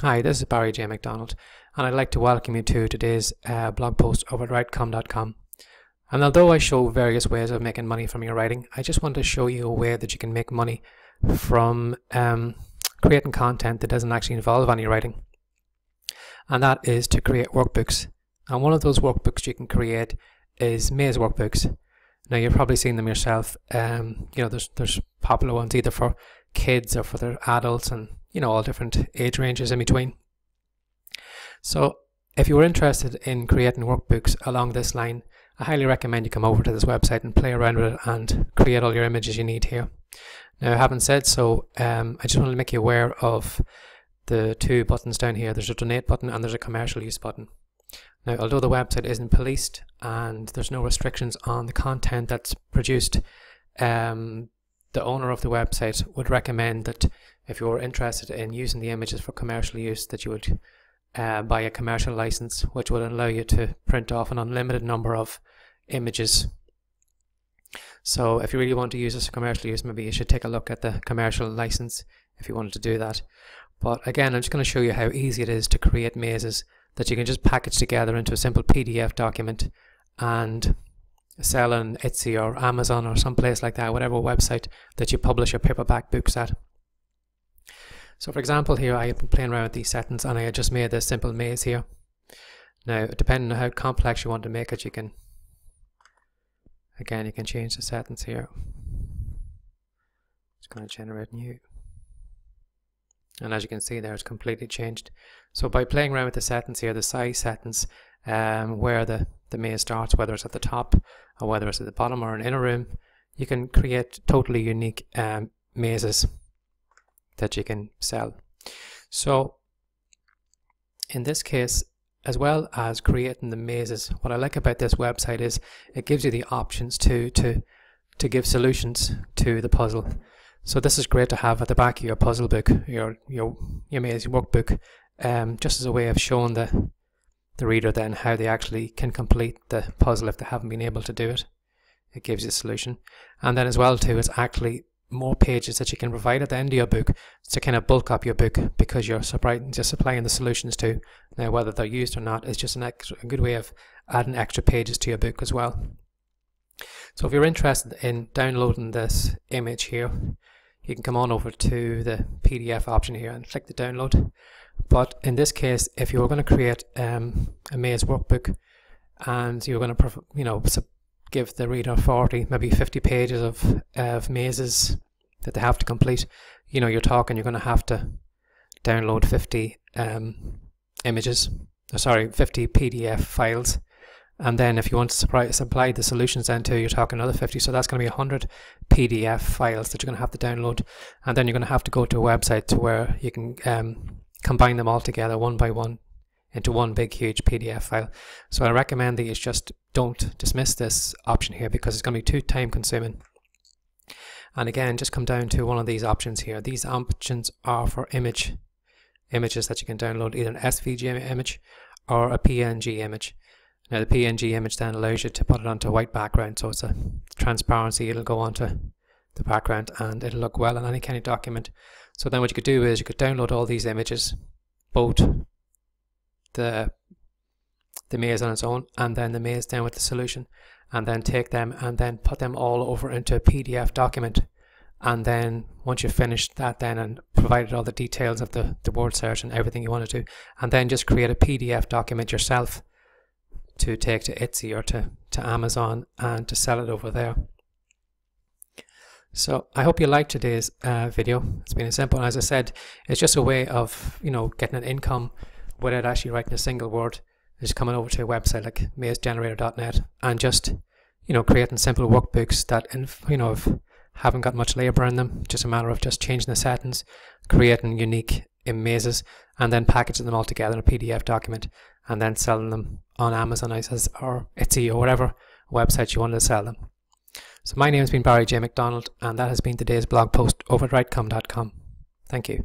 Hi, this is Barry J. McDonald, and I'd like to welcome you to today's uh, blog post over at writecome.com. And although I show various ways of making money from your writing, I just want to show you a way that you can make money from um, creating content that doesn't actually involve any writing. And that is to create workbooks. And one of those workbooks you can create is maze workbooks. Now you've probably seen them yourself. Um, you know, there's there's popular ones either for kids or for their adults, and you know all different age ranges in between. So if you were interested in creating workbooks along this line, I highly recommend you come over to this website and play around with it and create all your images you need here. Now, having said so, um, I just want to make you aware of the two buttons down here. There's a donate button and there's a commercial use button. Now, although the website isn't policed and there's no restrictions on the content that's produced, um, the owner of the website would recommend that if you're interested in using the images for commercial use, that you would uh, buy a commercial license, which would allow you to print off an unlimited number of images. So if you really want to use this for commercial use, maybe you should take a look at the commercial license if you wanted to do that. But again, I'm just going to show you how easy it is to create mazes that you can just package together into a simple PDF document and sell on Etsy or Amazon or someplace like that, whatever website that you publish your paperback books at. So for example here I have been playing around with these settings and I just made this simple maze here. Now depending on how complex you want to make it you can again you can change the settings here. It's going to generate new and as you can see there it's completely changed. So by playing around with the settings here, the size settings, um, where the, the maze starts, whether it's at the top or whether it's at the bottom or an inner room, you can create totally unique um, mazes that you can sell. So in this case, as well as creating the mazes, what I like about this website is it gives you the options to to to give solutions to the puzzle. So this is great to have at the back of your puzzle book, your your your maze workbook, um, just as a way of showing the the reader then how they actually can complete the puzzle if they haven't been able to do it. It gives you a solution, and then as well too, it's actually more pages that you can provide at the end of your book to kind of bulk up your book because you're supplying, supplying the solutions to. Now, whether they're used or not is just an extra, a good way of adding extra pages to your book as well. So if you're interested in downloading this image here, you can come on over to the PDF option here and click the download. But in this case, if you're going to create um, a maze workbook and you're going to, you know, give the reader 40, maybe 50 pages of, of mazes that they have to complete, you know, you're talking, you're going to have to download 50 um, images, uh, sorry, 50 PDF files. And then if you want to supply, supply the solutions then too, you're talking another 50. So that's going to be 100 PDF files that you're going to have to download. And then you're going to have to go to a website to where you can um, combine them all together one by one into one big huge PDF file. So I recommend that you just don't dismiss this option here because it's going to be too time consuming. And again, just come down to one of these options here. These options are for image images that you can download, either an SVG image or a PNG image. Now the PNG image then allows you to put it onto a white background, so it's a transparency, it'll go onto the background and it'll look well in any kind of document. So then what you could do is you could download all these images, both the the maze on its own and then the maze down with the solution and then take them and then put them all over into a PDF document and then once you've finished that then and provided all the details of the, the word search and everything you want to do and then just create a PDF document yourself to take to Etsy or to, to Amazon and to sell it over there. So I hope you liked today's uh, video. It's been a simple, as I said, it's just a way of you know getting an income without actually writing a single word. Just coming over to a website like mazegenerator.net and just you know creating simple workbooks that you know haven't got much labor in them. Just a matter of just changing the settings, creating unique mazes, and then packaging them all together in a PDF document, and then selling them on Amazon or Etsy or whatever website you want to sell them. So my name has been Barry J. McDonald, and that has been today's blog post over at writecome.com. Thank you.